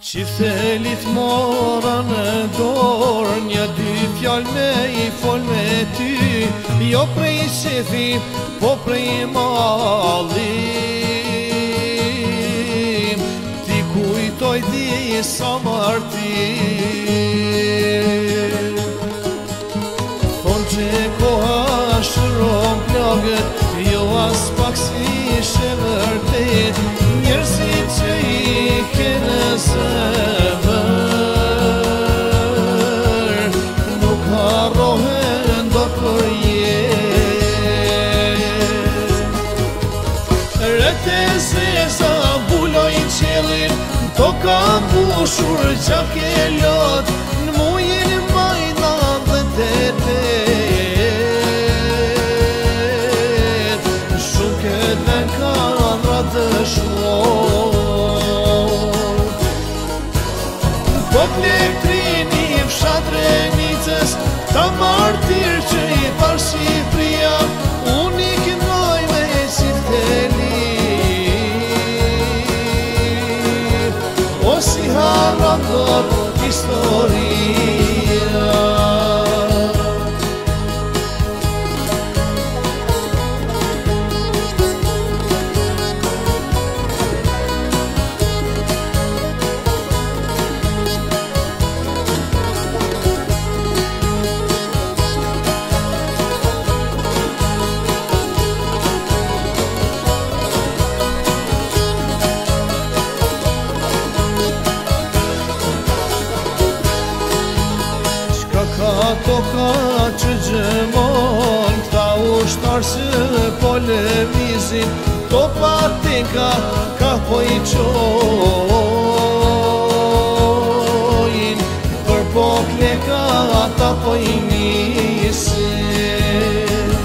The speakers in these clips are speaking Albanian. Çiftelit morane dornja dy fjalë me i folmeti Jo prej shefi, po prej malim Ti kujtoj di sa martim Thonë që koha shërom plagët Jo as pak si shëvërtet Njërësit që i kënësër qelin Të po ka mbushur qak e lot Në mujin i majna dhe të pet Shumë këtë me kadra të shumë Po plek trini fshatre mitës Ta martir që i parë si story ka që gjëmon Këta ushtar së polemizin Po, po pati ka, ka po i qojin Për po ka ta po i njësin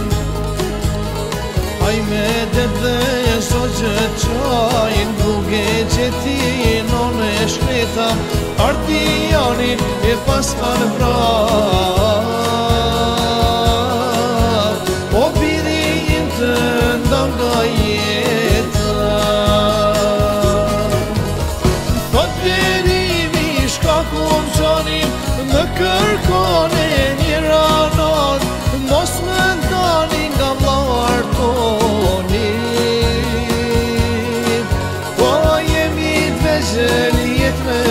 Hajme dhe dhe e zo gjë qajin Duge që ti në shkreta Ardi janin e pas kanë vrat عجلية ما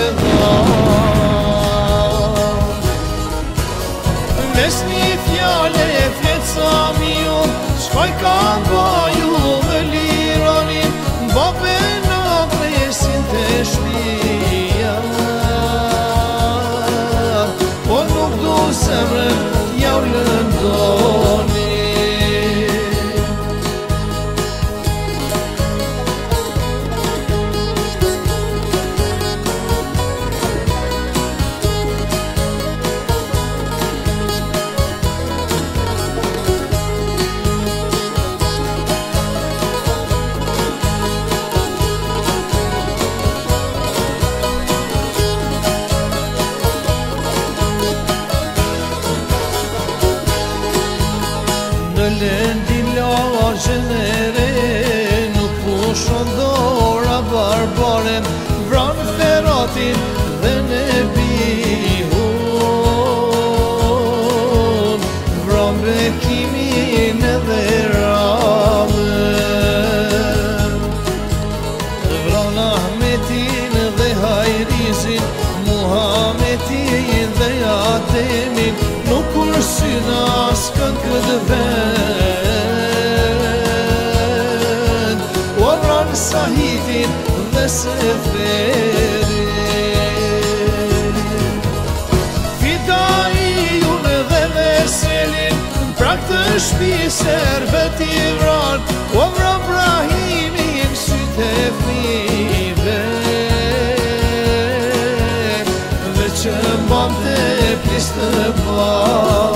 gjenere Nuk pushon po dora barbare Vranë feratin dhe ne bihon Vranë dhe rame Vranë ahmetin dhe hajrizin Muhammedin dhe atemin Nuk kërësina askën këtë vend se feri Fidoj dhe veselin pra të shpiser vët i i syte fmive Dhe që mbante e plis